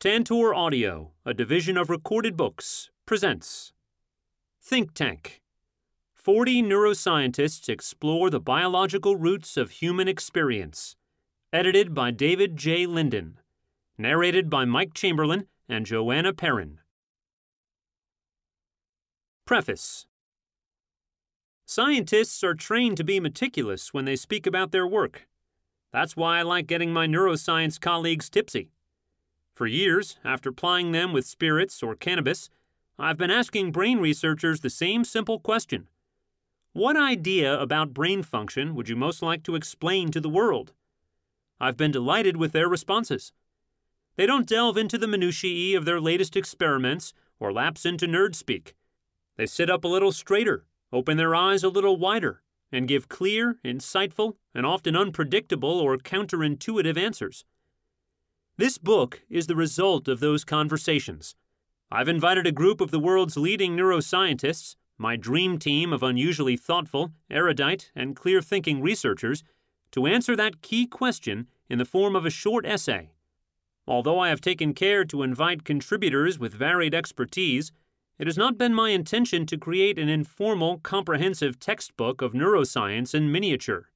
Tantor Audio, a division of Recorded Books, presents Think Tank. 40 neuroscientists explore the biological roots of human experience. Edited by David J. Linden. Narrated by Mike Chamberlain and Jo Anna Perrin. Preface Scientists are trained to be meticulous when they speak about their work. That's why I like getting my neuroscience colleagues tipsy. For years, after plying them with spirits or cannabis, I've been asking brain researchers the same simple question What idea about brain function would you most like to explain to the world? I've been delighted with their responses. They don't delve into the minutiae of their latest experiments or lapse into nerd speak. They sit up a little straighter, open their eyes a little wider, and give clear, insightful, and often unpredictable or counterintuitive answers. This book is the result of those conversations. I've invited a group of the world's leading neuroscientists, my dream team of unusually thoughtful, erudite, and clear thinking researchers, to answer that key question in the form of a short essay. Although I have taken care to invite contributors with varied expertise, it has not been my intention to create an informal, comprehensive textbook of neuroscience in miniature.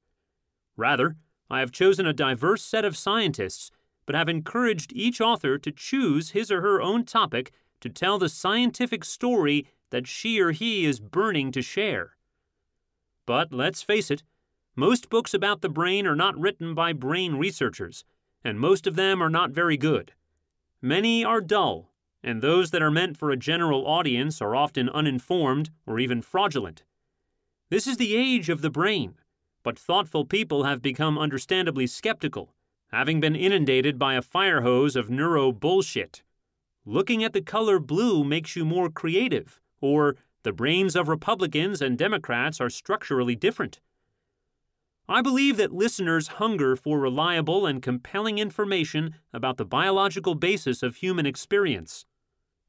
Rather, I have chosen a diverse set of scientists but have encouraged each author to choose his or her own topic to tell the scientific story that she or he is burning to share. But let's face it, most books about the brain are not written by brain researchers, and most of them are not very good. Many are dull, and those that are meant for a general audience are often uninformed or even fraudulent. This is the age of the brain, but thoughtful people have become understandably skeptical having been inundated by a fire hose of neuro bullshit. Looking at the color blue makes you more creative, or the brains of Republicans and Democrats are structurally different. I believe that listeners hunger for reliable and compelling information about the biological basis of human experience.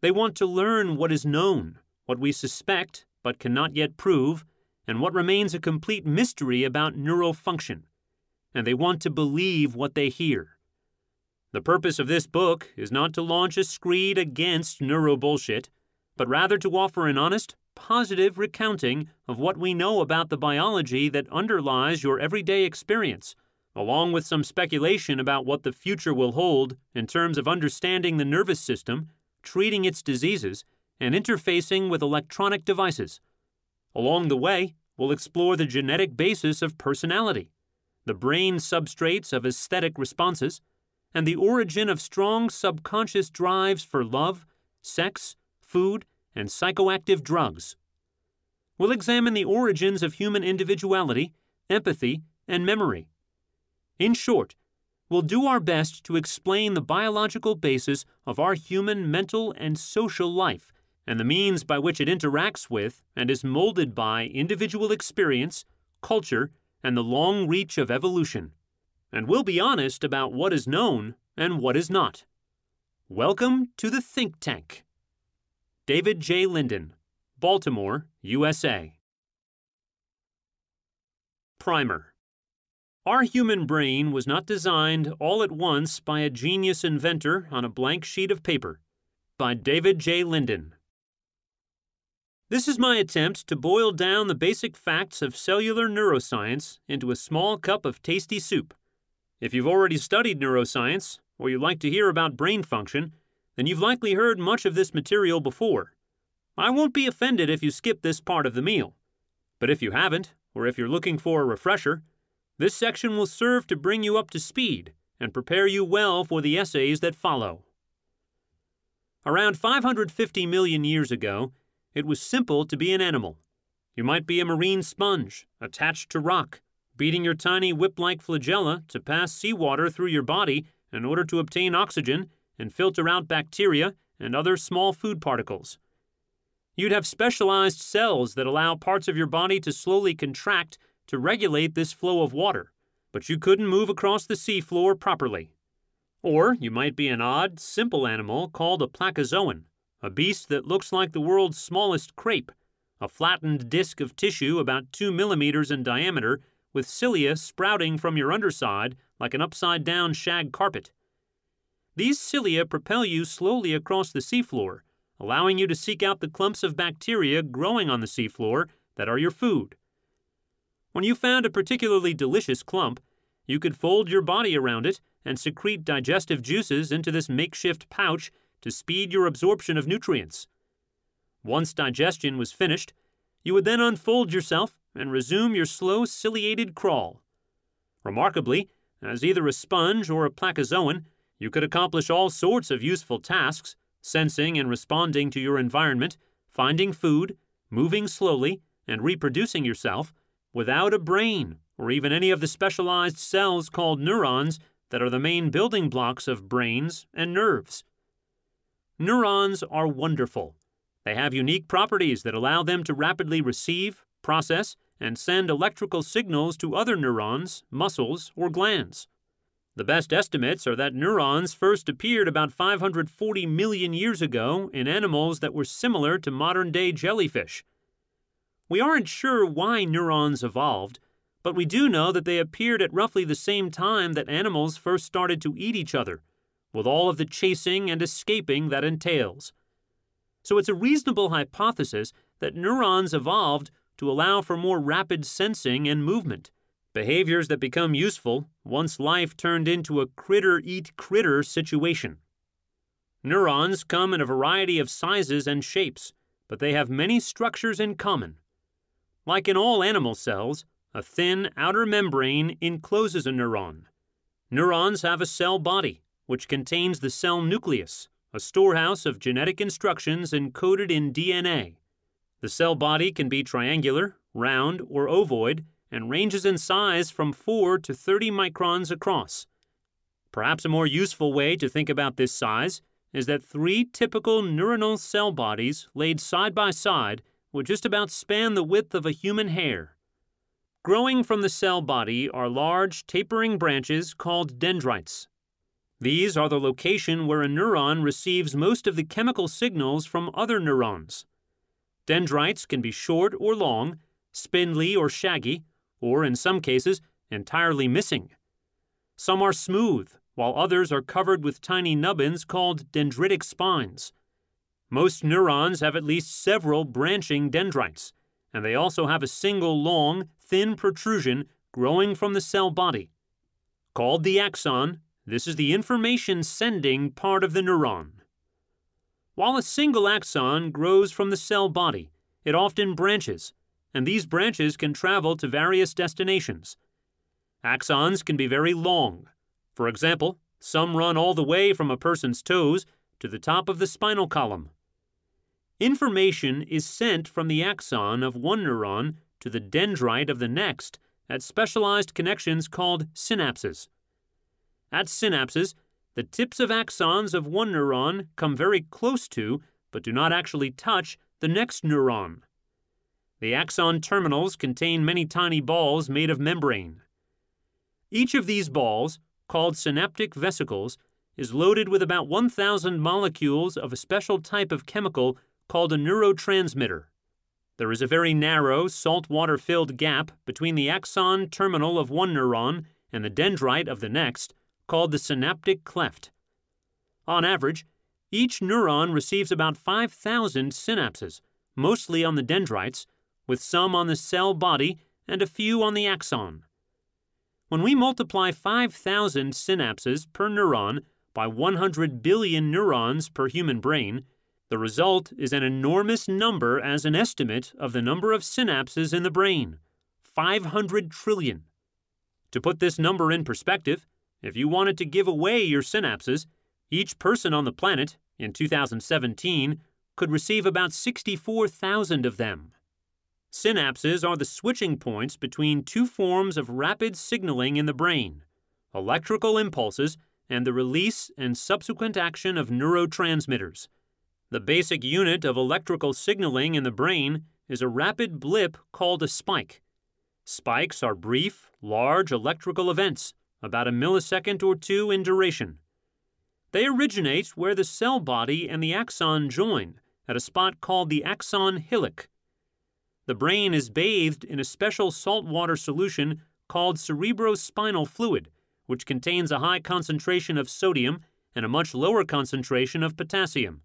They want to learn what is known, what we suspect but cannot yet prove, and what remains a complete mystery about neural function and they want to believe what they hear. The purpose of this book is not to launch a screed against neurobullshit, but rather to offer an honest, positive recounting of what we know about the biology that underlies your everyday experience, along with some speculation about what the future will hold in terms of understanding the nervous system, treating its diseases, and interfacing with electronic devices. Along the way, we'll explore the genetic basis of personality the brain substrates of aesthetic responses, and the origin of strong subconscious drives for love, sex, food, and psychoactive drugs. We'll examine the origins of human individuality, empathy, and memory. In short, we'll do our best to explain the biological basis of our human mental and social life and the means by which it interacts with and is molded by individual experience, culture, and the long reach of evolution, and we'll be honest about what is known and what is not. Welcome to the Think Tank. David J. Linden, Baltimore, USA. Primer Our human brain was not designed all at once by a genius inventor on a blank sheet of paper. By David J. Linden. This is my attempt to boil down the basic facts of cellular neuroscience into a small cup of tasty soup. If you've already studied neuroscience, or you'd like to hear about brain function, then you've likely heard much of this material before. I won't be offended if you skip this part of the meal. But if you haven't, or if you're looking for a refresher, this section will serve to bring you up to speed and prepare you well for the essays that follow. Around 550 million years ago, it was simple to be an animal. You might be a marine sponge, attached to rock, beating your tiny whip like flagella to pass seawater through your body in order to obtain oxygen and filter out bacteria and other small food particles. You'd have specialized cells that allow parts of your body to slowly contract to regulate this flow of water, but you couldn't move across the seafloor properly. Or you might be an odd, simple animal called a placozoan a beast that looks like the world's smallest crepe, a flattened disk of tissue about 2 millimeters in diameter with cilia sprouting from your underside like an upside down shag carpet. These cilia propel you slowly across the seafloor, allowing you to seek out the clumps of bacteria growing on the seafloor that are your food. When you found a particularly delicious clump, you could fold your body around it and secrete digestive juices into this makeshift pouch to speed your absorption of nutrients. Once digestion was finished, you would then unfold yourself and resume your slow ciliated crawl. Remarkably, as either a sponge or a placozoan, you could accomplish all sorts of useful tasks, sensing and responding to your environment, finding food, moving slowly, and reproducing yourself, without a brain or even any of the specialized cells called neurons that are the main building blocks of brains and nerves. Neurons are wonderful. They have unique properties that allow them to rapidly receive, process, and send electrical signals to other neurons, muscles, or glands. The best estimates are that neurons first appeared about 540 million years ago in animals that were similar to modern day jellyfish. We aren't sure why neurons evolved, but we do know that they appeared at roughly the same time that animals first started to eat each other, with all of the chasing and escaping that entails. So it's a reasonable hypothesis that neurons evolved to allow for more rapid sensing and movement, behaviors that become useful once life turned into a critter eat critter situation. Neurons come in a variety of sizes and shapes, but they have many structures in common. Like in all animal cells, a thin outer membrane encloses a neuron. Neurons have a cell body, which contains the cell nucleus, a storehouse of genetic instructions encoded in DNA. The cell body can be triangular, round, or ovoid and ranges in size from 4 to 30 microns across. Perhaps a more useful way to think about this size is that three typical neuronal cell bodies laid side by side would just about span the width of a human hair. Growing from the cell body are large, tapering branches called dendrites. These are the location where a neuron receives most of the chemical signals from other neurons. Dendrites can be short or long, spindly or shaggy, or in some cases, entirely missing. Some are smooth, while others are covered with tiny nubbins called dendritic spines. Most neurons have at least several branching dendrites, and they also have a single long, thin protrusion growing from the cell body. Called the axon, this is the information sending part of the neuron. While a single axon grows from the cell body, it often branches, and these branches can travel to various destinations. Axons can be very long. For example, some run all the way from a person's toes to the top of the spinal column. Information is sent from the axon of one neuron to the dendrite of the next at specialized connections called synapses. At synapses, the tips of axons of one neuron come very close to, but do not actually touch, the next neuron. The axon terminals contain many tiny balls made of membrane. Each of these balls, called synaptic vesicles, is loaded with about 1,000 molecules of a special type of chemical called a neurotransmitter. There is a very narrow, salt water filled gap between the axon terminal of one neuron and the dendrite of the next, called the synaptic cleft. On average, each neuron receives about 5,000 synapses, mostly on the dendrites, with some on the cell body and a few on the axon. When we multiply 5,000 synapses per neuron by 100 billion neurons per human brain, the result is an enormous number as an estimate of the number of synapses in the brain 500 trillion. To put this number in perspective, if you wanted to give away your synapses, each person on the planet in 2017 could receive about 64,000 of them. Synapses are the switching points between two forms of rapid signaling in the brain electrical impulses and the release and subsequent action of neurotransmitters. The basic unit of electrical signaling in the brain is a rapid blip called a spike. Spikes are brief, large electrical events, about a millisecond or two in duration. They originate where the cell body and the axon join, at a spot called the axon hillock. The brain is bathed in a special saltwater solution called cerebrospinal fluid, which contains a high concentration of sodium and a much lower concentration of potassium.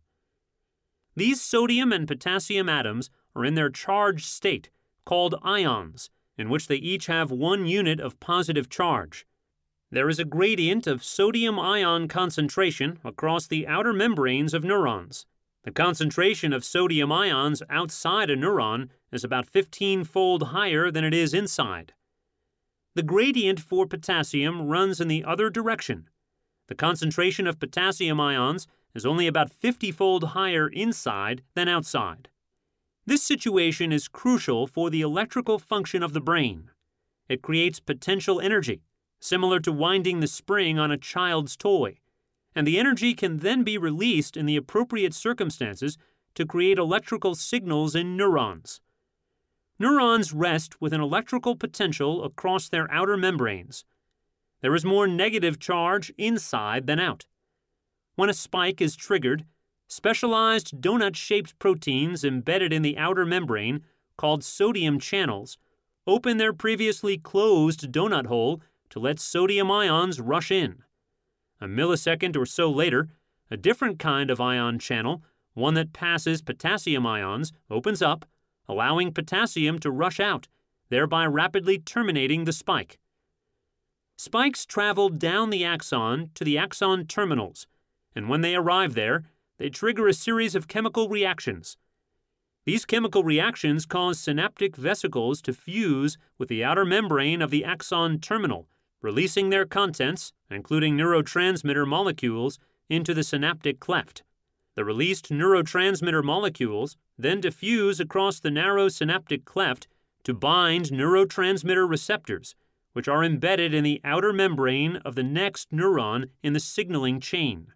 These sodium and potassium atoms are in their charged state, called ions, in which they each have one unit of positive charge. There is a gradient of sodium ion concentration across the outer membranes of neurons. The concentration of sodium ions outside a neuron is about 15 fold higher than it is inside. The gradient for potassium runs in the other direction. The concentration of potassium ions is only about 50 fold higher inside than outside. This situation is crucial for the electrical function of the brain. It creates potential energy, similar to winding the spring on a child's toy, and the energy can then be released in the appropriate circumstances to create electrical signals in neurons. Neurons rest with an electrical potential across their outer membranes. There is more negative charge inside than out. When a spike is triggered, specialized donut shaped proteins embedded in the outer membrane, called sodium channels, open their previously closed donut hole to let sodium ions rush in. A millisecond or so later, a different kind of ion channel, one that passes potassium ions, opens up, allowing potassium to rush out, thereby rapidly terminating the spike. Spikes travel down the axon to the axon terminals, and when they arrive there, they trigger a series of chemical reactions. These chemical reactions cause synaptic vesicles to fuse with the outer membrane of the axon terminal, releasing their contents, including neurotransmitter molecules, into the synaptic cleft. The released neurotransmitter molecules then diffuse across the narrow synaptic cleft to bind neurotransmitter receptors, which are embedded in the outer membrane of the next neuron in the signaling chain.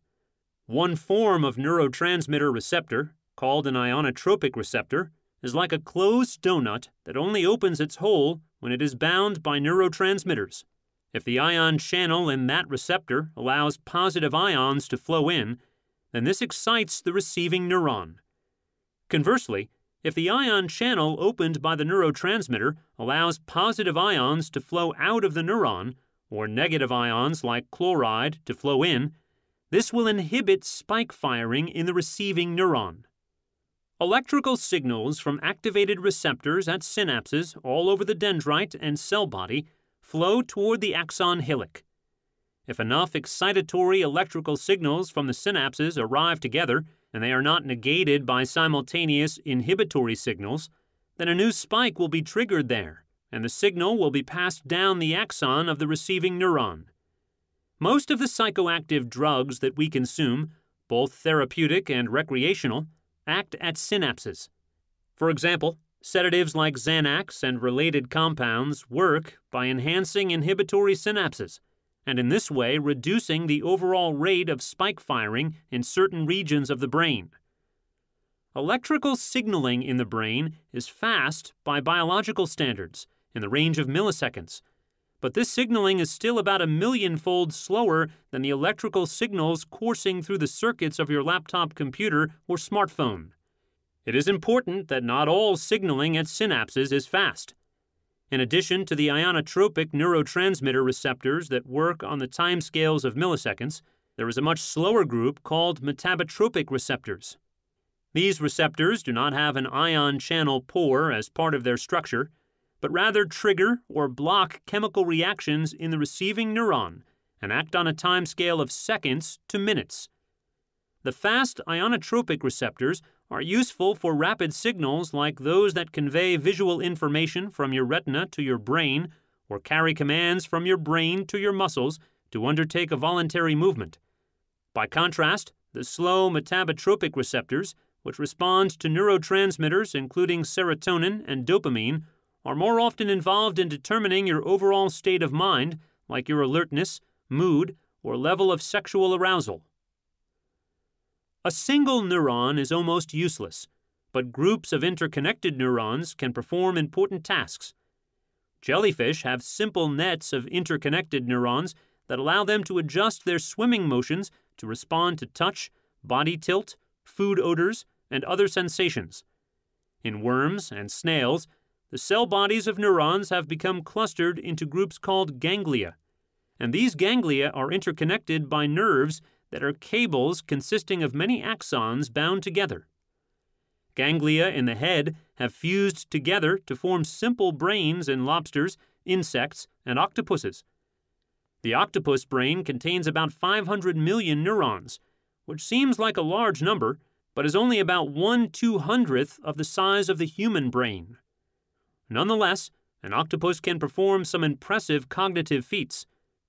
One form of neurotransmitter receptor, called an ionotropic receptor, is like a closed donut that only opens its hole when it is bound by neurotransmitters. If the ion channel in that receptor allows positive ions to flow in, then this excites the receiving neuron. Conversely, if the ion channel opened by the neurotransmitter allows positive ions to flow out of the neuron, or negative ions like chloride to flow in, this will inhibit spike firing in the receiving neuron. Electrical signals from activated receptors at synapses all over the dendrite and cell body flow toward the axon hillock. If enough excitatory electrical signals from the synapses arrive together and they are not negated by simultaneous inhibitory signals, then a new spike will be triggered there, and the signal will be passed down the axon of the receiving neuron. Most of the psychoactive drugs that we consume, both therapeutic and recreational, act at synapses. For example, sedatives like Xanax and related compounds work by enhancing inhibitory synapses, and in this way reducing the overall rate of spike firing in certain regions of the brain. Electrical signaling in the brain is fast by biological standards, in the range of milliseconds but this signaling is still about a millionfold slower than the electrical signals coursing through the circuits of your laptop computer or smartphone. It is important that not all signaling at synapses is fast. In addition to the ionotropic neurotransmitter receptors that work on the timescales of milliseconds, there is a much slower group called metabotropic receptors. These receptors do not have an ion channel pore as part of their structure, but rather trigger or block chemical reactions in the receiving neuron and act on a time scale of seconds to minutes. The fast ionotropic receptors are useful for rapid signals like those that convey visual information from your retina to your brain or carry commands from your brain to your muscles to undertake a voluntary movement. By contrast, the slow metabotropic receptors, which respond to neurotransmitters including serotonin and dopamine, are more often involved in determining your overall state of mind, like your alertness, mood, or level of sexual arousal. A single neuron is almost useless, but groups of interconnected neurons can perform important tasks. Jellyfish have simple nets of interconnected neurons that allow them to adjust their swimming motions to respond to touch, body tilt, food odors, and other sensations. In worms and snails, the cell bodies of neurons have become clustered into groups called ganglia, and these ganglia are interconnected by nerves that are cables consisting of many axons bound together. Ganglia in the head have fused together to form simple brains in lobsters, insects, and octopuses. The octopus brain contains about 500 million neurons, which seems like a large number, but is only about 1 200th of the size of the human brain. Nonetheless, an octopus can perform some impressive cognitive feats.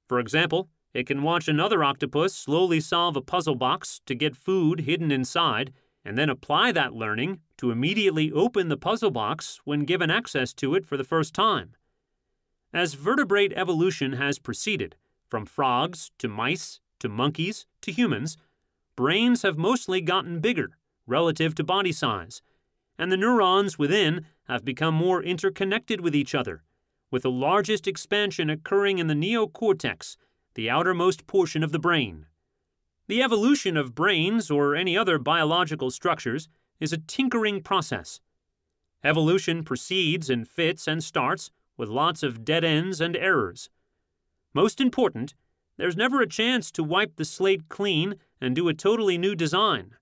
For example, it can watch another octopus slowly solve a puzzle box to get food hidden inside and then apply that learning to immediately open the puzzle box when given access to it for the first time. As vertebrate evolution has proceeded, from frogs to mice to monkeys to humans, brains have mostly gotten bigger relative to body size, and the neurons within have become more interconnected with each other, with the largest expansion occurring in the neocortex, the outermost portion of the brain. The evolution of brains or any other biological structures is a tinkering process. Evolution proceeds in fits and starts with lots of dead ends and errors. Most important, there's never a chance to wipe the slate clean and do a totally new design.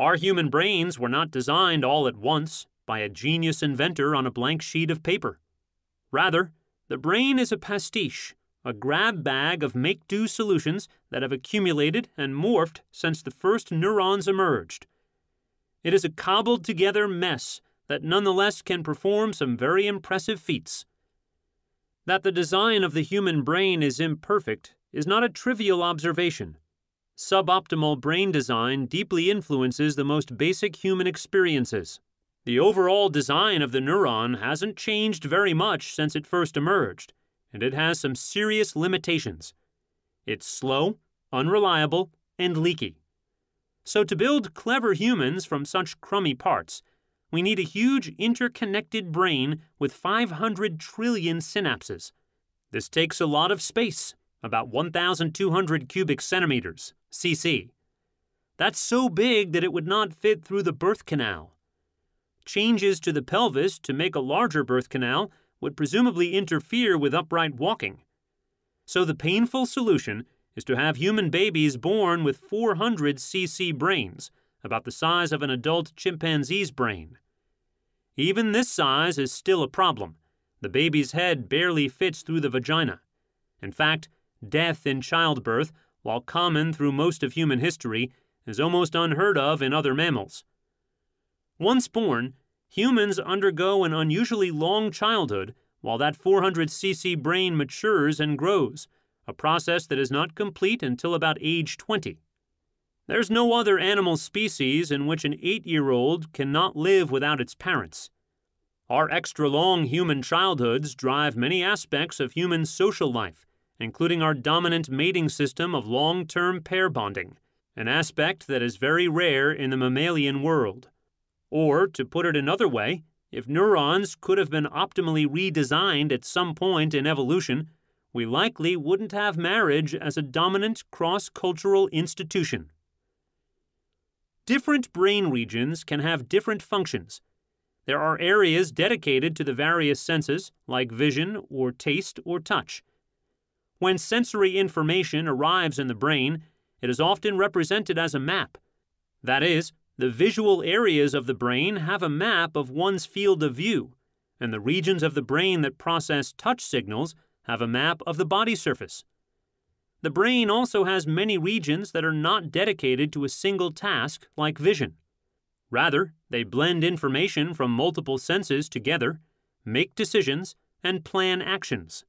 Our human brains were not designed all at once by a genius inventor on a blank sheet of paper. Rather, the brain is a pastiche a grab bag of make do solutions that have accumulated and morphed since the first neurons emerged. It is a cobbled together mess that nonetheless can perform some very impressive feats. That the design of the human brain is imperfect is not a trivial observation. Suboptimal brain design deeply influences the most basic human experiences. The overall design of the neuron hasn't changed very much since it first emerged and it has some serious limitations. It's slow, unreliable, and leaky. So, to build clever humans from such crummy parts, we need a huge interconnected brain with 500 trillion synapses. This takes a lot of space, about 1,200 cubic centimeters, cc. That's so big that it would not fit through the birth canal. Changes to the pelvis to make a larger birth canal would presumably interfere with upright walking. So the painful solution is to have human babies born with 400 cc brains, about the size of an adult chimpanzee's brain. Even this size is still a problem. The baby's head barely fits through the vagina. In fact, death in childbirth, while common through most of human history, is almost unheard of in other mammals. Once born, humans undergo an unusually long childhood while that 400cc brain matures and grows, a process that is not complete until about age 20. There's no other animal species in which an eight year old cannot live without its parents. Our extra long human childhoods drive many aspects of human social life, including our dominant mating system of long term pair bonding, an aspect that is very rare in the mammalian world. Or, to put it another way, if neurons could have been optimally redesigned at some point in evolution, we likely wouldn't have marriage as a dominant cross cultural institution. Different brain regions can have different functions. There are areas dedicated to the various senses, like vision or taste or touch. When sensory information arrives in the brain, it is often represented as a map. That is, the visual areas of the brain have a map of one's field of view, and the regions of the brain that process touch signals have a map of the body surface. The brain also has many regions that are not dedicated to a single task like vision. Rather, they blend information from multiple senses together, make decisions, and plan actions.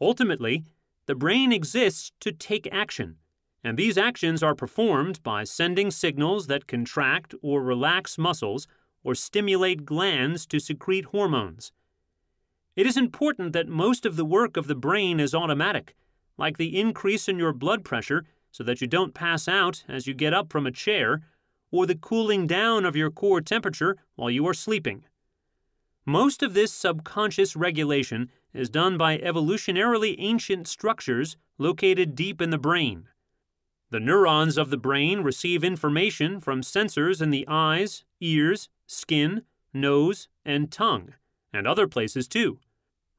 Ultimately, the brain exists to take action and these actions are performed by sending signals that contract or relax muscles or stimulate glands to secrete hormones. It is important that most of the work of the brain is automatic, like the increase in your blood pressure so that you don't pass out as you get up from a chair, or the cooling down of your core temperature while you are sleeping. Most of this subconscious regulation is done by evolutionarily ancient structures located deep in the brain. The neurons of the brain receive information from sensors in the eyes, ears, skin, nose, and tongue, and other places too.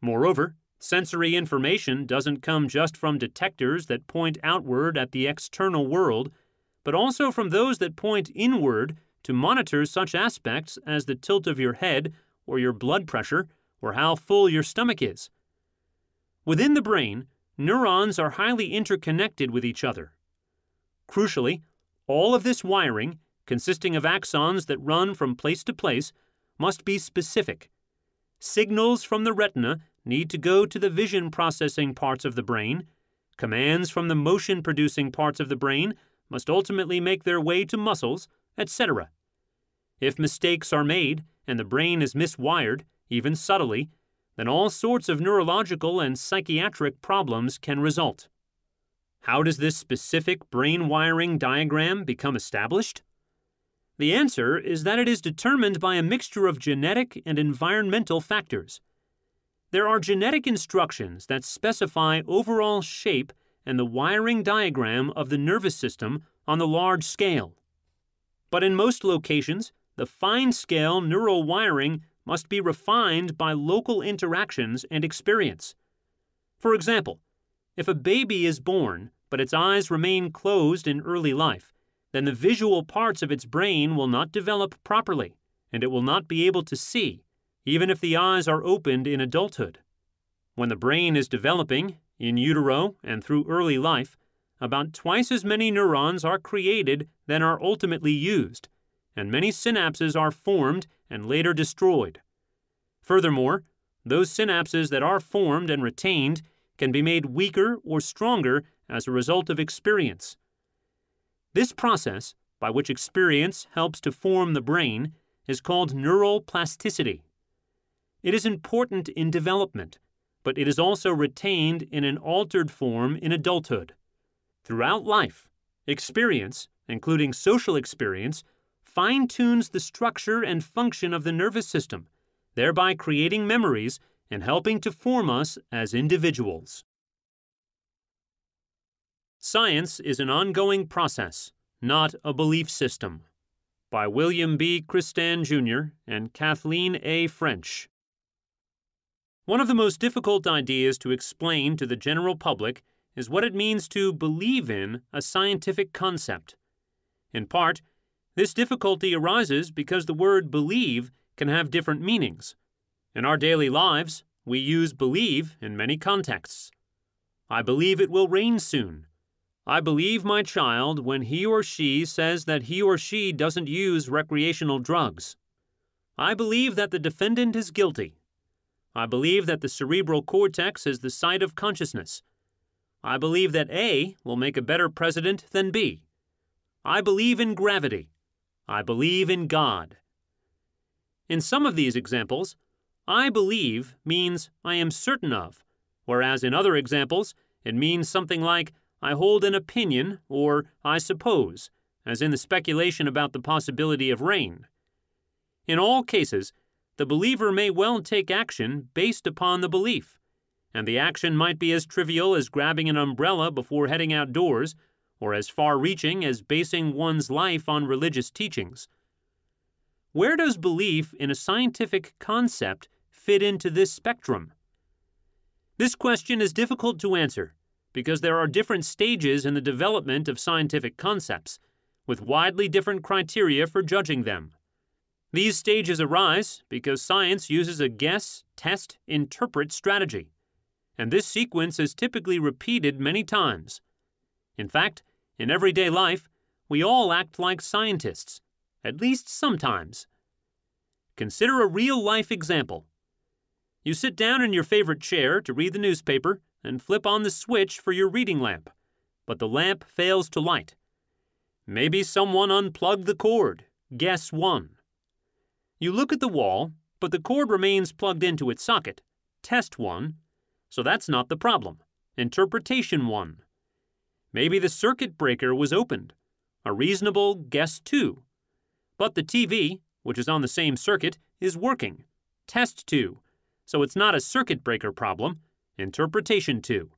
Moreover, Sensory information doesn't come just from detectors that point outward at the external world, but also from those that point inward to monitor such aspects as the tilt of your head, or your blood pressure, or how full your stomach is. Within the brain, neurons are highly interconnected with each other. Crucially, all of this wiring, consisting of axons that run from place to place, must be specific. Signals from the retina need to go to the vision processing parts of the brain. Commands from the motion producing parts of the brain must ultimately make their way to muscles, etc. If mistakes are made and the brain is miswired, even subtly, then all sorts of neurological and psychiatric problems can result. How does this specific brain wiring diagram become established? The answer is that it is determined by a mixture of genetic and environmental factors. There are genetic instructions that specify overall shape and the wiring diagram of the nervous system on the large scale. But in most locations, the fine scale neural wiring must be refined by local interactions and experience. For example, if a baby is born but its eyes remain closed in early life, then the visual parts of its brain will not develop properly, and it will not be able to see, even if the eyes are opened in adulthood. When the brain is developing, in utero and through early life, about twice as many neurons are created than are ultimately used, and many synapses are formed and later destroyed. Furthermore, those synapses that are formed and retained can be made weaker or stronger as a result of experience. This process, by which experience helps to form the brain, is called neural plasticity. It is important in development, but it is also retained in an altered form in adulthood. Throughout life, experience, including social experience, fine tunes the structure and function of the nervous system, thereby creating memories and helping to form us as individuals. Science is an ongoing process, not a belief system. By William B. Kristan, Jr. and Kathleen A. French. One of the most difficult ideas to explain to the general public is what it means to believe in a scientific concept. In part, this difficulty arises because the word believe can have different meanings. In our daily lives, we use believe in many contexts. I believe it will rain soon. I believe my child when he or she says that he or she doesn't use recreational drugs. I believe that the defendant is guilty. I believe that the cerebral cortex is the site of consciousness. I believe that A will make a better president than B. I believe in gravity. I believe in God. In some of these examples, I believe means I am certain of, whereas in other examples, it means something like I hold an opinion or I suppose, as in the speculation about the possibility of rain. In all cases, the believer may well take action based upon the belief and the action might be as trivial as grabbing an umbrella before heading outdoors, or as far reaching as basing one's life on religious teachings. Where does belief in a scientific concept fit into this spectrum? This question is difficult to answer because there are different stages in the development of scientific concepts, with widely different criteria for judging them. These stages arise because science uses a guess, test, interpret strategy and this sequence is typically repeated many times. In fact, in everyday life, we all act like scientists, at least sometimes. Consider a real life example. You sit down in your favorite chair to read the newspaper and flip on the switch for your reading lamp, but the lamp fails to light. Maybe someone unplugged the cord. Guess one. You look at the wall, but the cord remains plugged into its socket. Test one so that's not the problem. Interpretation 1. Maybe the circuit breaker was opened. A reasonable guess 2. But the TV, which is on the same circuit, is working. Test 2. So it's not a circuit breaker problem. Interpretation 2.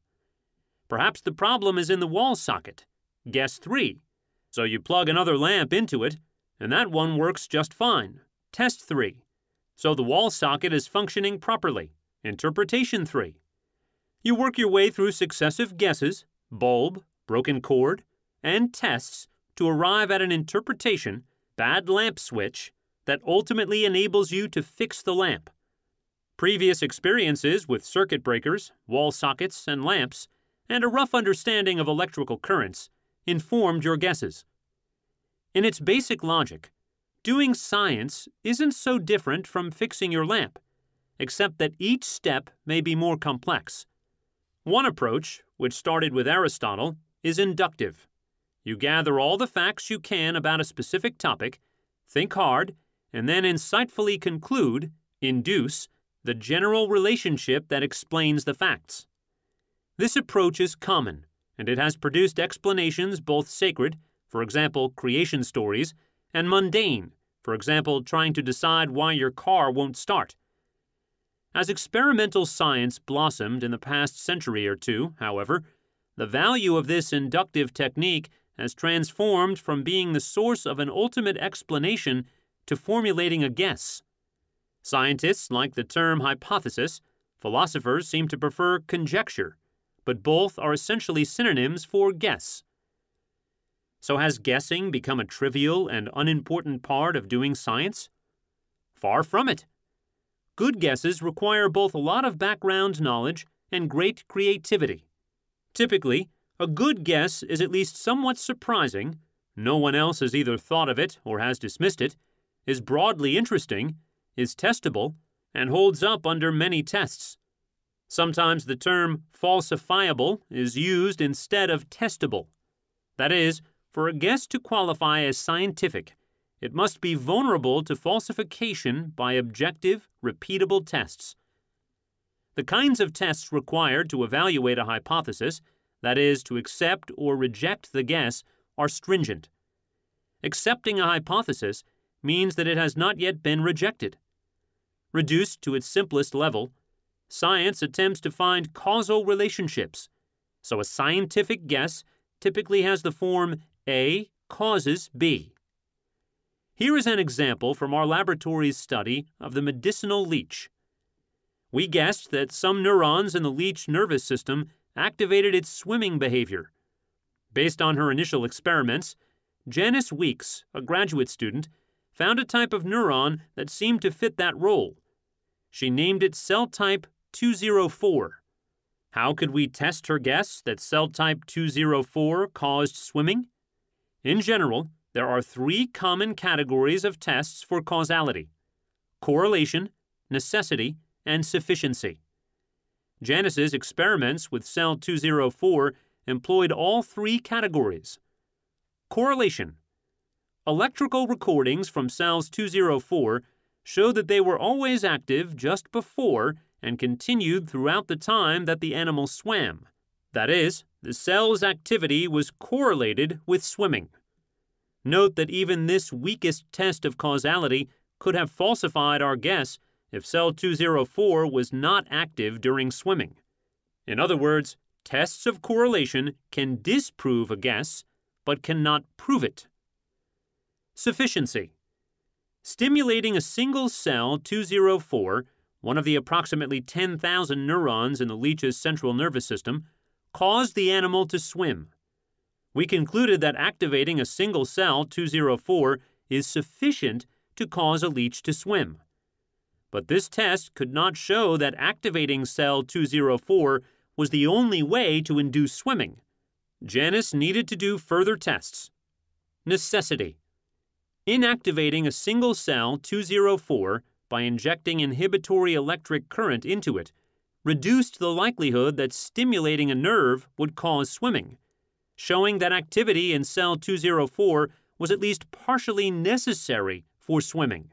Perhaps the problem is in the wall socket. Guess 3. So you plug another lamp into it, and that one works just fine. Test 3. So the wall socket is functioning properly. Interpretation 3. You work your way through successive guesses, bulb, broken cord, and tests to arrive at an interpretation, bad lamp switch, that ultimately enables you to fix the lamp. Previous experiences with circuit breakers, wall sockets, and lamps, and a rough understanding of electrical currents informed your guesses. In its basic logic, doing science isn't so different from fixing your lamp, except that each step may be more complex. One approach, which started with Aristotle, is inductive. You gather all the facts you can about a specific topic, think hard, and then insightfully conclude, induce, the general relationship that explains the facts. This approach is common, and it has produced explanations both sacred, for example, creation stories, and mundane, for example, trying to decide why your car won't start. As experimental science blossomed in the past century or two, however, the value of this inductive technique has transformed from being the source of an ultimate explanation to formulating a guess. Scientists like the term hypothesis, philosophers seem to prefer conjecture, but both are essentially synonyms for guess. So, has guessing become a trivial and unimportant part of doing science? Far from it. Good guesses require both a lot of background knowledge and great creativity. Typically, a good guess is at least somewhat surprising, no one else has either thought of it or has dismissed it, is broadly interesting, is testable, and holds up under many tests. Sometimes the term falsifiable is used instead of testable. That is, for a guess to qualify as scientific, it must be vulnerable to falsification by objective, repeatable tests. The kinds of tests required to evaluate a hypothesis, that is, to accept or reject the guess, are stringent. Accepting a hypothesis means that it has not yet been rejected. Reduced to its simplest level, science attempts to find causal relationships, so a scientific guess typically has the form A causes B. Here is an example from our laboratory's study of the medicinal leech. We guessed that some neurons in the leech nervous system activated its swimming behavior. Based on her initial experiments, Janice Weeks, a graduate student, found a type of neuron that seemed to fit that role. She named it cell type 204. How could we test her guess that cell type 204 caused swimming? In general, there are three common categories of tests for causality correlation, necessity, and sufficiency. Janice's experiments with cell 204 employed all three categories. Correlation Electrical recordings from cells 204 show that they were always active just before and continued throughout the time that the animal swam. That is, the cell's activity was correlated with swimming. Note that even this weakest test of causality could have falsified our guess if cell 204 was not active during swimming. In other words, tests of correlation can disprove a guess, but cannot prove it. Sufficiency. Stimulating a single cell 204, one of the approximately 10,000 neurons in the leech's central nervous system, caused the animal to swim. We concluded that activating a single cell 204 is sufficient to cause a leech to swim. But this test could not show that activating cell 204 was the only way to induce swimming. Janice needed to do further tests. Necessity. Inactivating a single cell 204 by injecting inhibitory electric current into it reduced the likelihood that stimulating a nerve would cause swimming, showing that activity in cell 204 was at least partially necessary for swimming.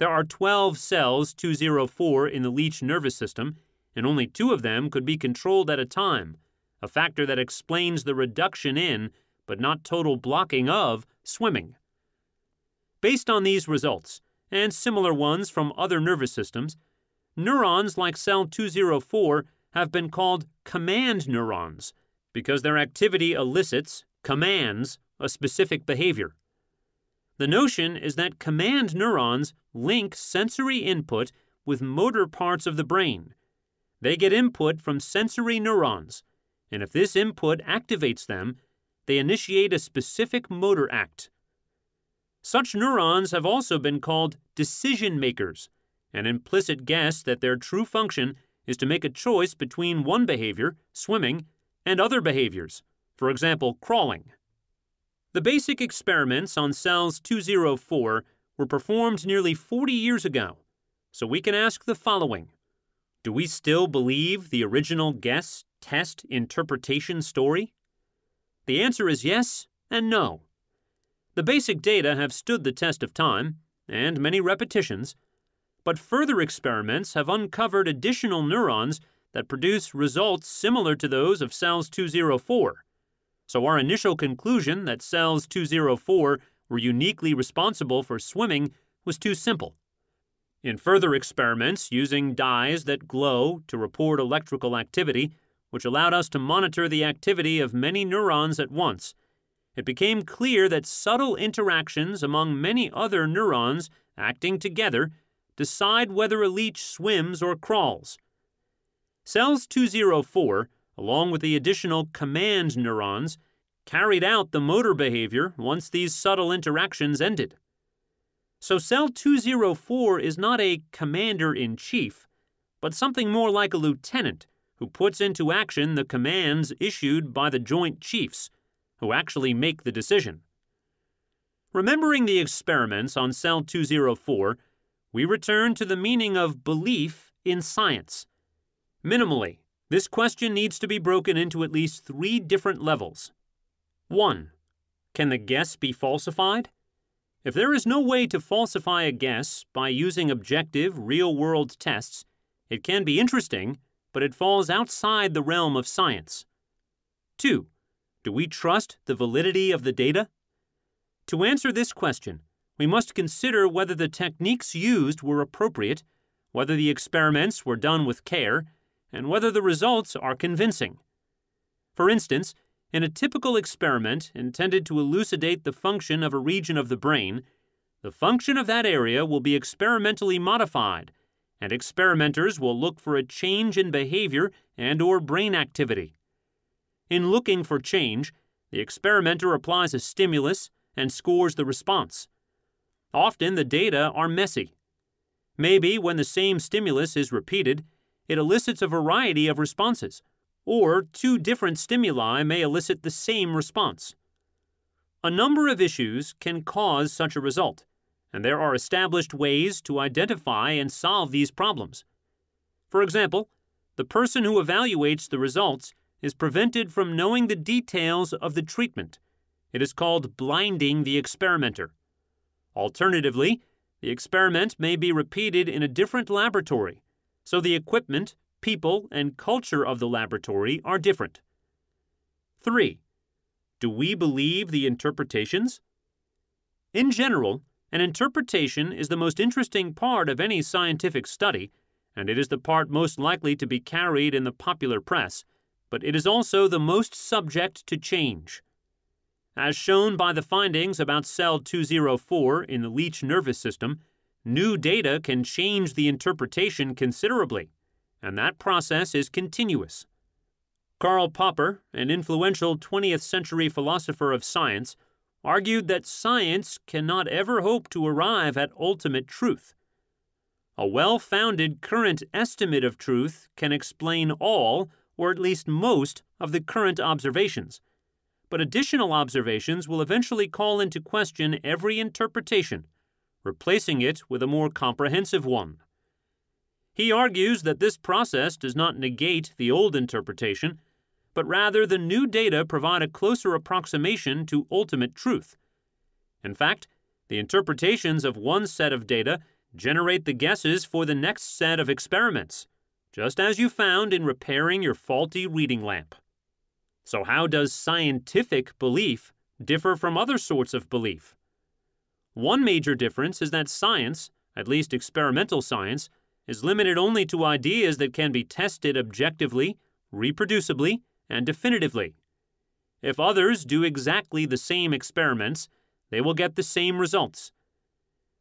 There are 12 cells 204 in the leech nervous system, and only two of them could be controlled at a time, a factor that explains the reduction in, but not total blocking of, swimming. Based on these results, and similar ones from other nervous systems, neurons like cell 204 have been called command neurons because their activity elicits, commands, a specific behavior. The notion is that command neurons link sensory input with motor parts of the brain, They get input from sensory neurons, and if this input activates them, they initiate a specific motor act. Such neurons have also been called decision makers, an implicit guess that their true function is to make a choice between one behavior, swimming, and other behaviors, for example, crawling. The basic experiments on cells 204 were performed nearly 40 years ago, so we can ask the following Do we still believe the original guess, test, interpretation story? The answer is yes and no. The basic data have stood the test of time, and many repetitions, but further experiments have uncovered additional neurons that produce results similar to those of cells 204. So our initial conclusion that cells 204 were uniquely responsible for swimming was too simple. In further experiments using dyes that glow to report electrical activity, which allowed us to monitor the activity of many neurons at once, it became clear that subtle interactions among many other neurons acting together decide whether a leech swims or crawls. Cells 204, along with the additional command neurons, carried out the motor behavior once these subtle interactions ended. So cell 204 is not a commander in chief, but something more like a lieutenant who puts into action the commands issued by the Joint Chiefs, who actually make the decision. Remembering the experiments on cell 204, we return to the meaning of belief in science. Minimally, this question needs to be broken into at least three different levels. 1. Can the guess be falsified? If there is no way to falsify a guess by using objective, real world tests, it can be interesting, but it falls outside the realm of science. 2. Do we trust the validity of the data? To answer this question, we must consider whether the techniques used were appropriate, whether the experiments were done with care, and whether the results are convincing. For instance, in a typical experiment intended to elucidate the function of a region of the brain, the function of that area will be experimentally modified, and experimenters will look for a change in behavior and or brain activity. In looking for change, the experimenter applies a stimulus and scores the response. Often the data are messy. Maybe when the same stimulus is repeated, it elicits a variety of responses, or two different stimuli may elicit the same response. A number of issues can cause such a result, and there are established ways to identify and solve these problems. For example, the person who evaluates the results is prevented from knowing the details of the treatment. It is called blinding the experimenter. Alternatively, the experiment may be repeated in a different laboratory, so the equipment, people, and culture of the laboratory are different. 3. Do we believe the interpretations? In general, an interpretation is the most interesting part of any scientific study, and it is the part most likely to be carried in the popular press, but it is also the most subject to change. As shown by the findings about cell 204 in the leech nervous system, new data can change the interpretation considerably, and that process is continuous. Karl Popper, an influential 20th century philosopher of science, argued that science cannot ever hope to arrive at ultimate truth. A well founded current estimate of truth can explain all, or at least most, of the current observations but additional observations will eventually call into question every interpretation, replacing it with a more comprehensive one. He argues that this process does not negate the old interpretation, but rather the new data provide a closer approximation to ultimate truth. In fact, the interpretations of one set of data generate the guesses for the next set of experiments, just as you found in repairing your faulty reading lamp. So, how does scientific belief differ from other sorts of belief? One major difference is that science, at least experimental science, is limited only to ideas that can be tested objectively, reproducibly, and definitively. If others do exactly the same experiments, they will get the same results.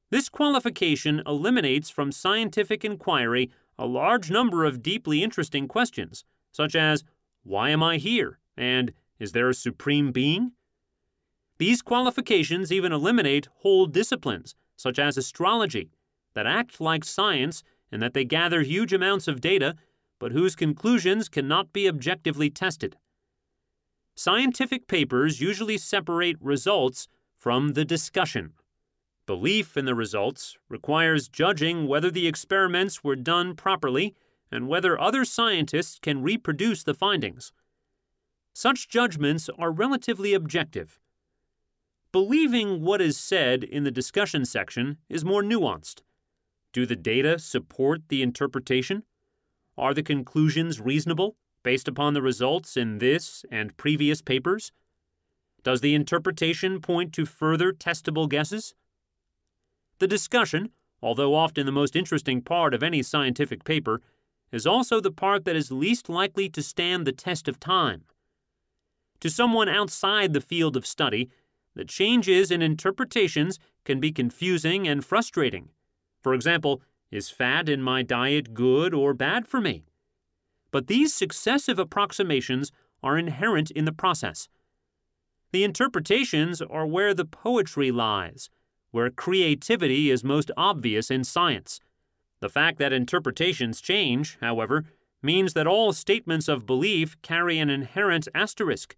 This qualification eliminates from scientific inquiry a large number of deeply interesting questions, such as Why am I here? and Is there a supreme being? These qualifications even eliminate whole disciplines, such as astrology, that act like science in that they gather huge amounts of data, but whose conclusions cannot be objectively tested. Scientific papers usually separate results from the discussion. Belief in the results requires judging whether the experiments were done properly and whether other scientists can reproduce the findings. Such judgments are relatively objective. Believing what is said in the discussion section is more nuanced. Do the data support the interpretation? Are the conclusions reasonable based upon the results in this and previous papers? Does the interpretation point to further testable guesses? The discussion, although often the most interesting part of any scientific paper, is also the part that is least likely to stand the test of time. To someone outside the field of study, the changes in interpretations can be confusing and frustrating. For example, is fat in my diet good or bad for me? But these successive approximations are inherent in the process. The interpretations are where the poetry lies where creativity is most obvious in science. The fact that interpretations change, however, means that all statements of belief carry an inherent asterisk.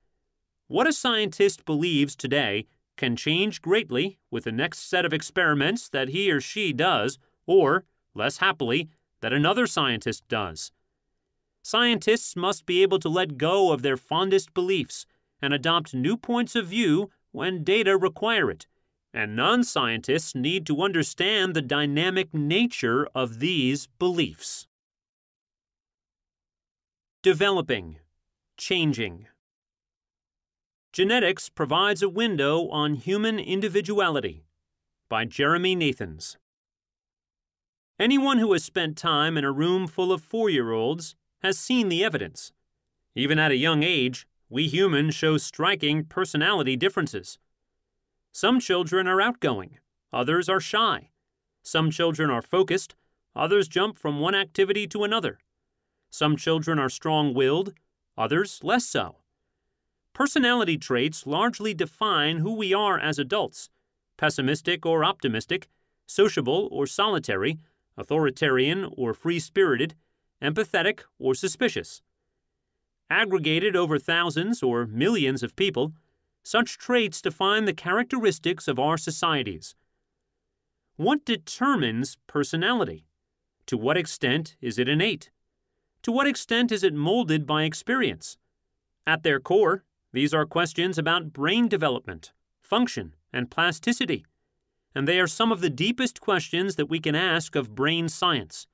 What a scientist believes today can change greatly with the next set of experiments that he or she does, or, less happily, that another scientist does. Scientists must be able to let go of their fondest beliefs and adopt new points of view when data require it and non scientists need to understand the dynamic nature of these beliefs. Developing, changing. Genetics provides a window on human individuality by Jeremy Nathans. Anyone who has spent time in a room full of four year olds has seen the evidence. Even at a young age, we humans show striking personality differences. Some children are outgoing, others are shy. Some children are focused, others jump from one activity to another. Some children are strong willed, others less so. Personality traits largely define who we are as adults pessimistic or optimistic, sociable or solitary, authoritarian or free spirited, empathetic or suspicious. Aggregated over thousands or millions of people, such traits define the characteristics of our societies. What determines personality? To what extent is it innate? To what extent is it molded by experience? At their core, these are questions about brain development, function, and plasticity, and they are some of the deepest questions that we can ask of brain science.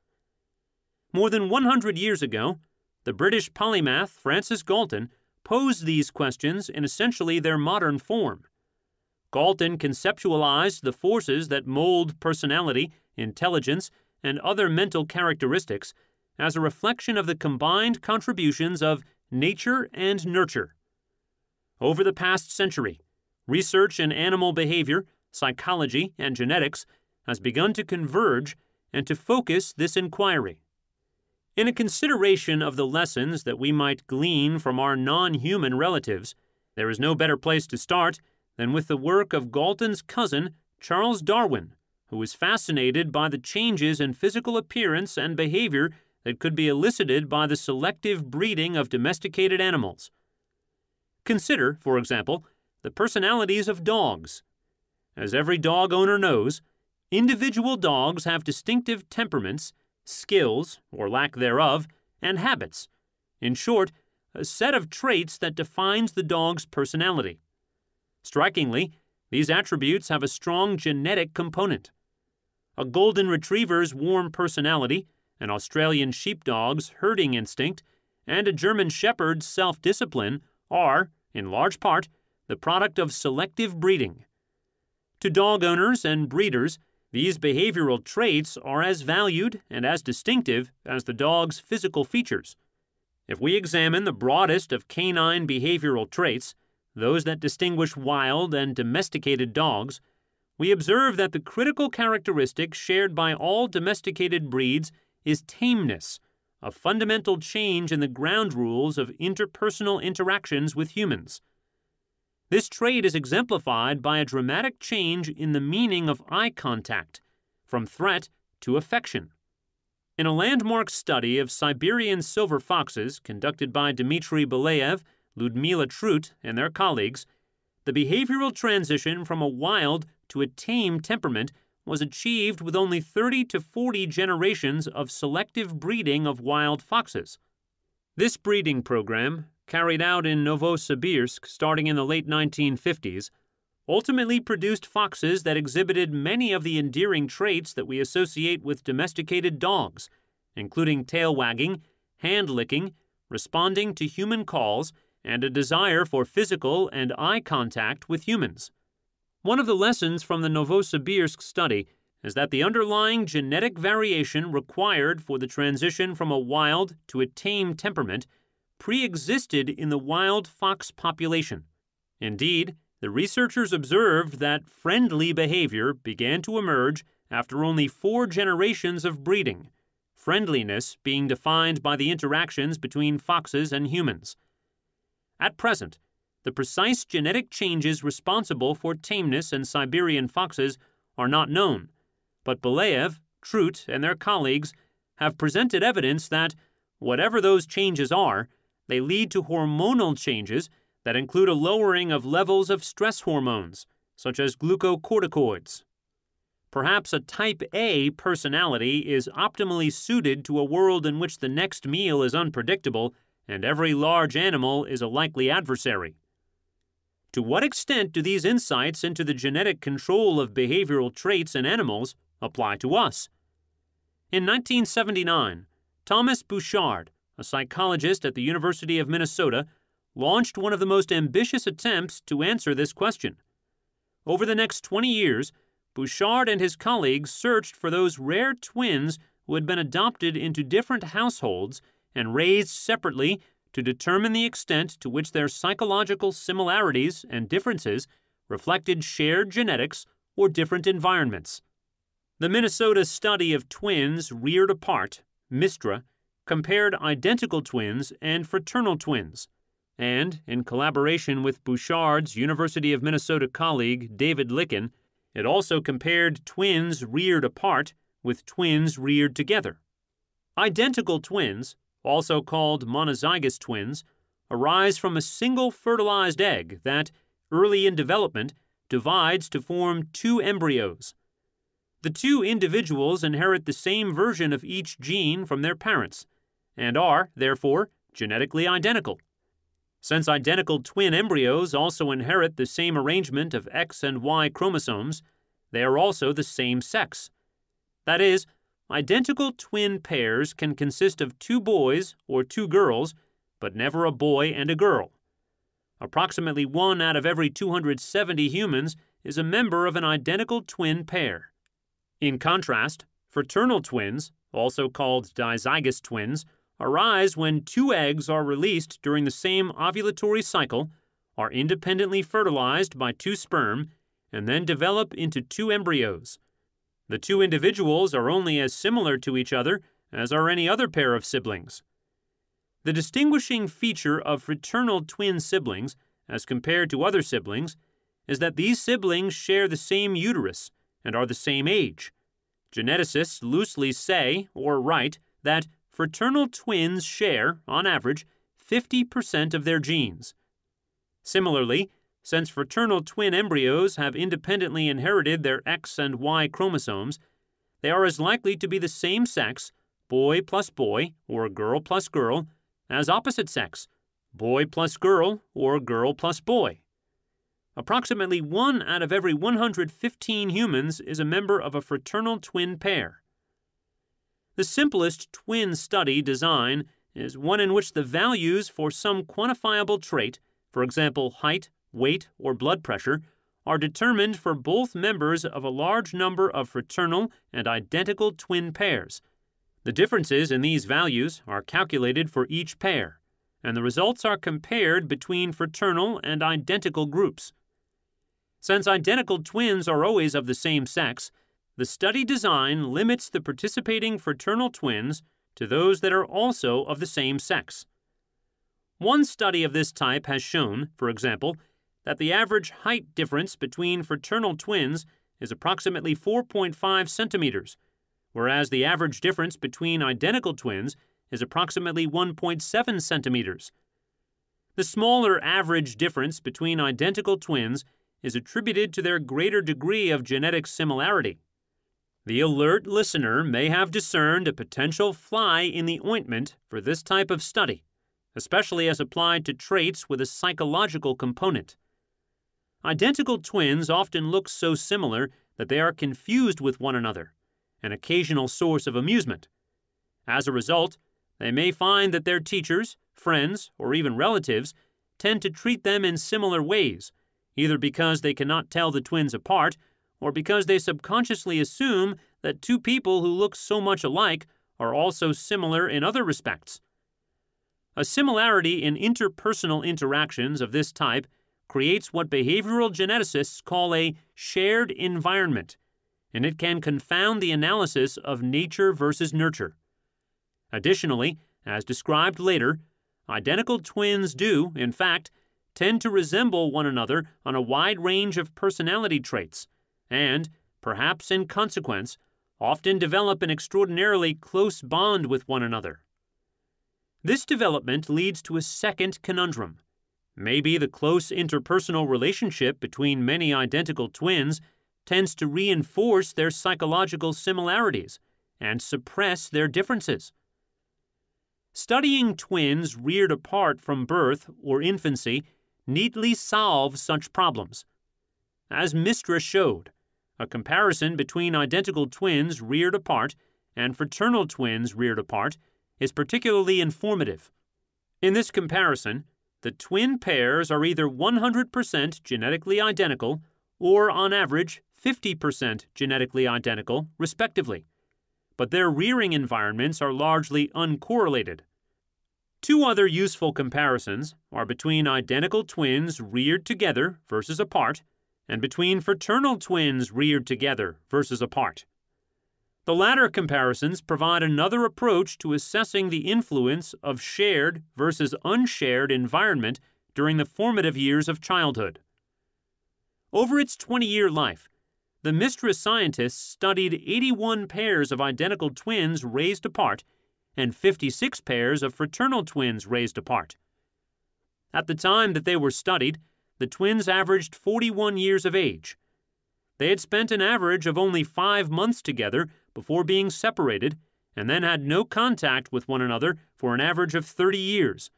More than 100 years ago, the British polymath Francis Galton posed these questions in essentially their modern form. Galton conceptualized the forces that mold personality, intelligence, and other mental characteristics as a reflection of the combined contributions of nature and nurture. Over the past century, research in animal behavior, psychology, and genetics has begun to converge and to focus this inquiry. In a consideration of the lessons that we might glean from our non human relatives, there is no better place to start than with the work of Galton's cousin, Charles Darwin, who was fascinated by the changes in physical appearance and behavior that could be elicited by the selective breeding of domesticated animals. Consider, for example, the personalities of dogs. As every dog owner knows, individual dogs have distinctive temperaments skills, or lack thereof, and habits. In short, a set of traits that defines the dog's personality. Strikingly, these attributes have a strong genetic component. A golden retriever's warm personality, an Australian sheepdog's herding instinct, and a German shepherd's self discipline are, in large part, the product of selective breeding. To dog owners and breeders, these behavioral traits are as valued and as distinctive as the dog's physical features. If we examine the broadest of canine behavioral traits, those that distinguish wild and domesticated dogs, we observe that the critical characteristic shared by all domesticated breeds is tameness, a fundamental change in the ground rules of interpersonal interactions with humans. This trait is exemplified by a dramatic change in the meaning of eye contact, from threat to affection. In a landmark study of Siberian silver foxes conducted by Dmitry Belyaev, Ludmila Trut, and their colleagues, the behavioral transition from a wild to a tame temperament was achieved with only 30 to 40 generations of selective breeding of wild foxes. This breeding program, carried out in Novosibirsk starting in the late 1950s, ultimately produced foxes that exhibited many of the endearing traits that we associate with domesticated dogs, including tail wagging, hand licking, responding to human calls, and a desire for physical and eye contact with humans. One of the lessons from the Novosibirsk study is that the underlying genetic variation required for the transition from a wild to a tame temperament pre existed in the wild fox population. Indeed, the researchers observed that friendly behavior began to emerge after only four generations of breeding, friendliness being defined by the interactions between foxes and humans. At present, the precise genetic changes responsible for tameness in Siberian foxes are not known, but Belyaev, Trut, and their colleagues have presented evidence that, whatever those changes are, they lead to hormonal changes that include a lowering of levels of stress hormones, such as glucocorticoids. Perhaps a type A personality is optimally suited to a world in which the next meal is unpredictable and every large animal is a likely adversary. To what extent do these insights into the genetic control of behavioral traits in animals apply to us? In 1979, Thomas Bouchard, a psychologist at the University of Minnesota, launched one of the most ambitious attempts to answer this question. Over the next 20 years, Bouchard and his colleagues searched for those rare twins who had been adopted into different households and raised separately to determine the extent to which their psychological similarities and differences reflected shared genetics or different environments. The Minnesota study of twins reared apart, MISTRA, compared identical twins and fraternal twins and, in collaboration with Bouchard's University of Minnesota colleague David Lykken, it also compared twins reared apart with twins reared together. Identical twins, also called monozygous twins, arise from a single fertilized egg that, early in development, divides to form two embryos. The two individuals inherit the same version of each gene from their parents, and are, therefore, genetically identical. Since identical twin embryos also inherit the same arrangement of X and Y chromosomes, they are also the same sex. That is, identical twin pairs can consist of two boys or two girls, but never a boy and a girl. Approximately one out of every 270 humans is a member of an identical twin pair. In contrast, fraternal twins, also called dizygous twins, arise when two eggs are released during the same ovulatory cycle, are independently fertilized by two sperm, and then develop into two embryos. The two individuals are only as similar to each other as are any other pair of siblings. The distinguishing feature of fraternal twin siblings, as compared to other siblings, is that these siblings share the same uterus and are the same age. Geneticists loosely say, or write, that fraternal twins share, on average, 50% of their genes. Similarly, since fraternal twin embryos have independently inherited their X and Y chromosomes, they are as likely to be the same sex, boy plus boy or girl plus girl, as opposite sex, boy plus girl or girl plus boy. Approximately one out of every 115 humans is a member of a fraternal twin pair. The simplest twin study design is one in which the values for some quantifiable trait, for example, height, weight, or blood pressure, are determined for both members of a large number of fraternal and identical twin pairs. The differences in these values are calculated for each pair, and the results are compared between fraternal and identical groups. Since identical twins are always of the same sex, the study design limits the participating fraternal twins to those that are also of the same sex. One study of this type has shown, for example, that the average height difference between fraternal twins is approximately 4.5 centimeters, whereas the average difference between identical twins is approximately 1.7 centimeters. The smaller average difference between identical twins is attributed to their greater degree of genetic similarity. The alert listener may have discerned a potential fly in the ointment for this type of study especially as applied to traits with a psychological component. Identical twins often look so similar that they are confused with one another, an occasional source of amusement. As a result, they may find that their teachers, friends, or even relatives tend to treat them in similar ways, either because they cannot tell the twins apart or because they subconsciously assume that two people who look so much alike are also similar in other respects. A similarity in interpersonal interactions of this type creates what behavioral geneticists call a shared environment, and it can confound the analysis of nature versus nurture. Additionally, as described later, identical twins do, in fact, tend to resemble one another on a wide range of personality traits, and, perhaps in consequence, often develop an extraordinarily close bond with one another. This development leads to a second conundrum. Maybe the close interpersonal relationship between many identical twins tends to reinforce their psychological similarities and suppress their differences. Studying twins reared apart from birth or infancy neatly solves such problems. As Mistra showed, a comparison between identical twins reared apart and fraternal twins reared apart is particularly informative. In this comparison, the twin pairs are either 100% genetically identical or, on average, 50% genetically identical, respectively, but their rearing environments are largely uncorrelated. Two other useful comparisons are between identical twins reared together versus apart, and between fraternal twins reared together versus apart. The latter comparisons provide another approach to assessing the influence of shared versus unshared environment during the formative years of childhood. Over its 20 year life, the MISTRA scientists studied 81 pairs of identical twins raised apart and 56 pairs of fraternal twins raised apart. At the time that they were studied, the twins averaged 41 years of age. They had spent an average of only five months together before being separated and then had no contact with one another for an average of 30 years.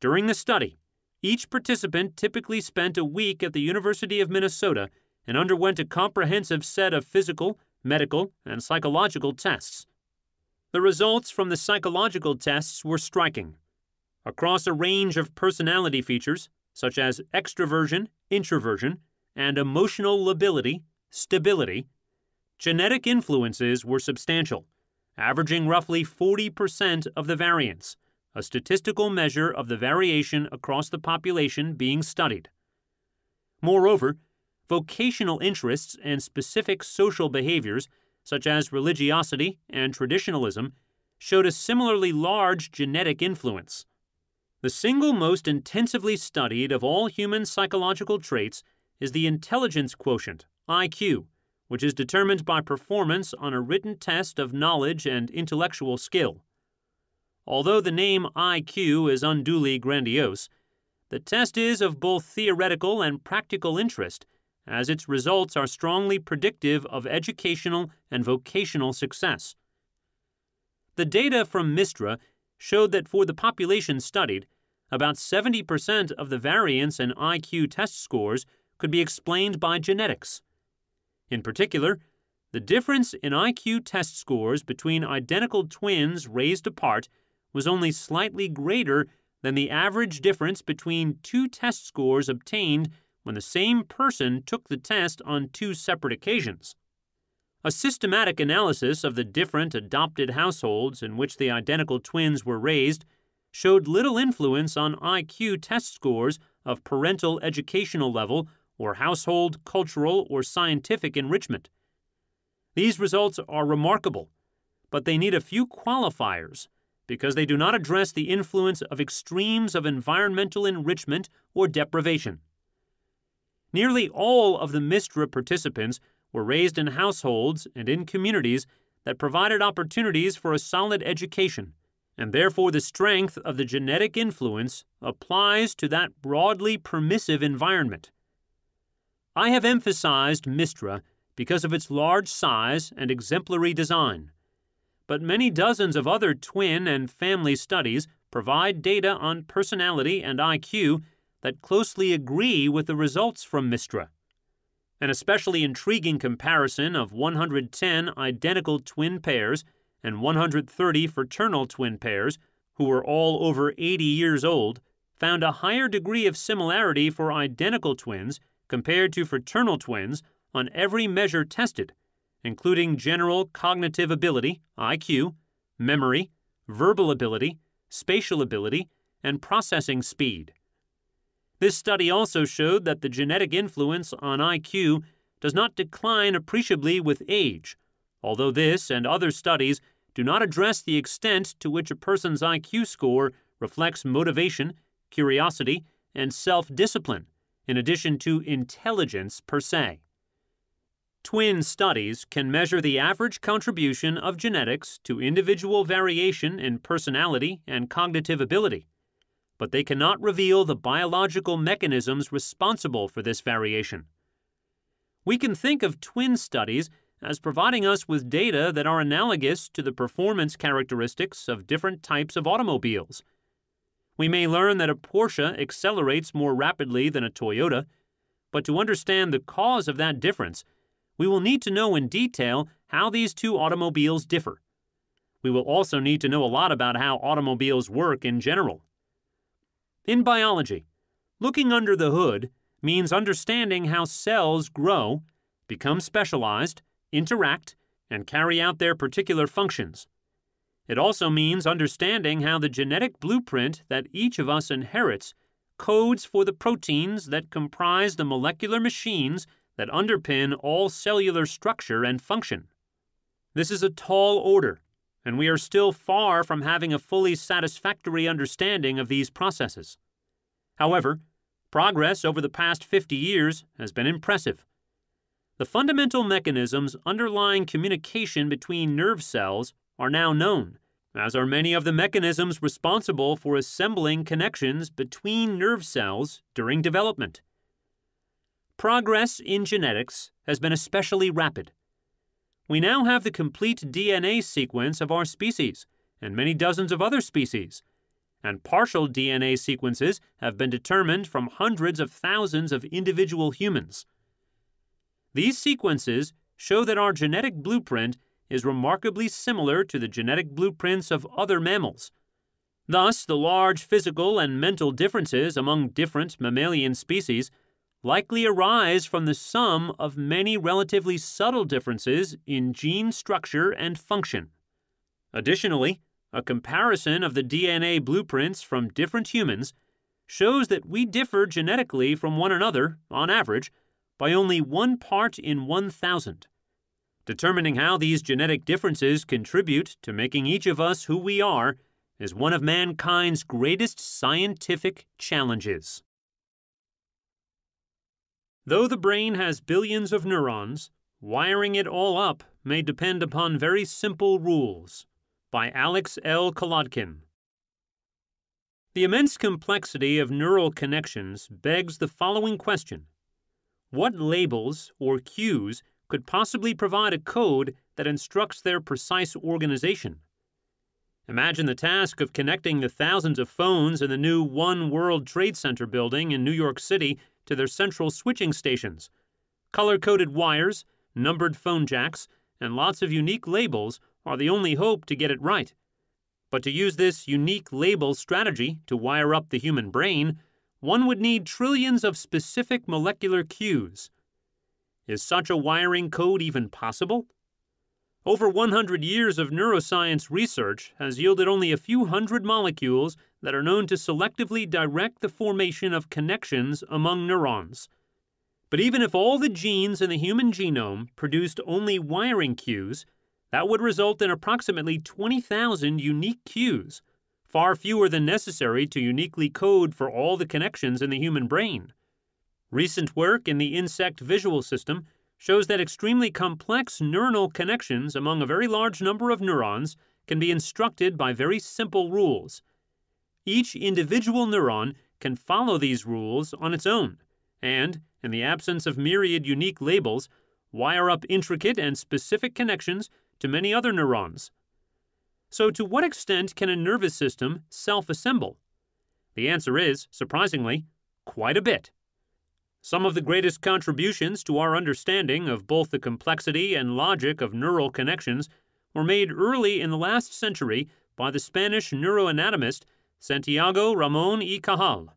During the study, each participant typically spent a week at the University of Minnesota and underwent a comprehensive set of physical, medical, and psychological tests. The results from the psychological tests were striking. Across a range of personality features, such as extroversion, introversion, and emotional lability, stability, Genetic influences were substantial, averaging roughly 40% of the variance, a statistical measure of the variation across the population being studied. Moreover, vocational interests and specific social behaviors, such as religiosity and traditionalism, showed a similarly large genetic influence. The single most intensively studied of all human psychological traits is the intelligence quotient, IQ, which is determined by performance on a written test of knowledge and intellectual skill. Although the name IQ is unduly grandiose, the test is of both theoretical and practical interest, as its results are strongly predictive of educational and vocational success. The data from MISTRA showed that for the population studied, about 70% of the variance in IQ test scores could be explained by genetics. In particular, the difference in IQ test scores between identical twins raised apart was only slightly greater than the average difference between two test scores obtained when the same person took the test on two separate occasions. A systematic analysis of the different adopted households in which the identical twins were raised showed little influence on IQ test scores of parental educational level or household, cultural, or scientific enrichment. These results are remarkable, but they need a few qualifiers because they do not address the influence of extremes of environmental enrichment or deprivation. Nearly all of the MISTRA participants were raised in households and in communities that provided opportunities for a solid education, and therefore the strength of the genetic influence applies to that broadly permissive environment. I have emphasized MISTRA because of its large size and exemplary design, but many dozens of other twin and family studies provide data on personality and IQ that closely agree with the results from MISTRA. An especially intriguing comparison of 110 identical twin pairs and 130 fraternal twin pairs, who were all over 80 years old, found a higher degree of similarity for identical twins compared to fraternal twins on every measure tested, including general cognitive ability, IQ, memory, verbal ability, spatial ability, and processing speed. This study also showed that the genetic influence on IQ does not decline appreciably with age, although this and other studies do not address the extent to which a person's IQ score reflects motivation, curiosity, and self discipline, in addition to intelligence per se. Twin studies can measure the average contribution of genetics to individual variation in personality and cognitive ability but they cannot reveal the biological mechanisms responsible for this variation. We can think of twin studies as providing us with data that are analogous to the performance characteristics of different types of automobiles. We may learn that a Porsche accelerates more rapidly than a Toyota, but to understand the cause of that difference, we will need to know in detail how these two automobiles differ. We will also need to know a lot about how automobiles work in general. In biology, looking under the hood means understanding how cells grow, become specialized, interact, and carry out their particular functions. It also means understanding how the genetic blueprint that each of us inherits codes for the proteins that comprise the molecular machines that underpin all cellular structure and function. This is a tall order, and we are still far from having a fully satisfactory understanding of these processes. However, progress over the past 50 years has been impressive. The fundamental mechanisms underlying communication between nerve cells are now known, as are many of the mechanisms responsible for assembling connections between nerve cells during development. Progress in genetics has been especially rapid. We now have the complete DNA sequence of our species and many dozens of other species, and partial DNA sequences have been determined from hundreds of thousands of individual humans. These sequences show that our genetic blueprint is remarkably similar to the genetic blueprints of other mammals. Thus, the large physical and mental differences among different mammalian species likely arise from the sum of many relatively subtle differences in gene structure and function. Additionally, a comparison of the DNA blueprints from different humans shows that we differ genetically from one another, on average, by only one part in 1,000. Determining how these genetic differences contribute to making each of us who we are is one of mankind's greatest scientific challenges. Though the brain has billions of neurons, wiring it all up may depend upon very simple rules. By Alex L. Kolodkin. The immense complexity of neural connections begs the following question What labels or cues could possibly provide a code that instructs their precise organization? Imagine the task of connecting the thousands of phones in the new One World Trade Center building in New York City to their central switching stations. Color coded wires, numbered phone jacks, and lots of unique labels are the only hope to get it right. But to use this unique label strategy to wire up the human brain, one would need trillions of specific molecular cues. Is such a wiring code even possible? Over 100 years of neuroscience research has yielded only a few hundred molecules that are known to selectively direct the formation of connections among neurons. But even if all the genes in the human genome produced only wiring cues, that would result in approximately 20,000 unique cues, far fewer than necessary to uniquely code for all the connections in the human brain. Recent work in the insect visual system shows that extremely complex neuronal connections among a very large number of neurons can be instructed by very simple rules. Each individual neuron can follow these rules on its own, and, in the absence of myriad unique labels, wire up intricate and specific connections to many other neurons. So, to what extent can a nervous system self assemble? The answer is, surprisingly, quite a bit. Some of the greatest contributions to our understanding of both the complexity and logic of neural connections were made early in the last century by the Spanish neuroanatomist Santiago Ramon y Cajal.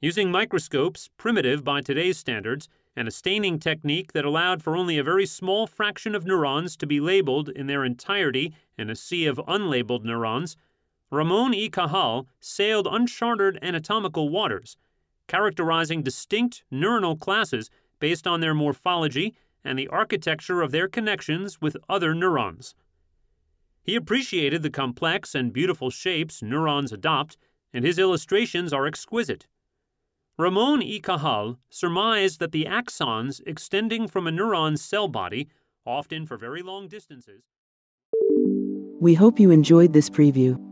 Using microscopes, primitive by today's standards, and a staining technique that allowed for only a very small fraction of neurons to be labeled in their entirety in a sea of unlabeled neurons, Ramon y Cajal sailed uncharted anatomical waters, characterizing distinct neuronal classes based on their morphology and the architecture of their connections with other neurons. He appreciated the complex and beautiful shapes neurons adopt, and his illustrations are exquisite. Ramon y Cajal surmised that the axons extending from a neuron's cell body, often for very long distances. We hope you enjoyed this preview.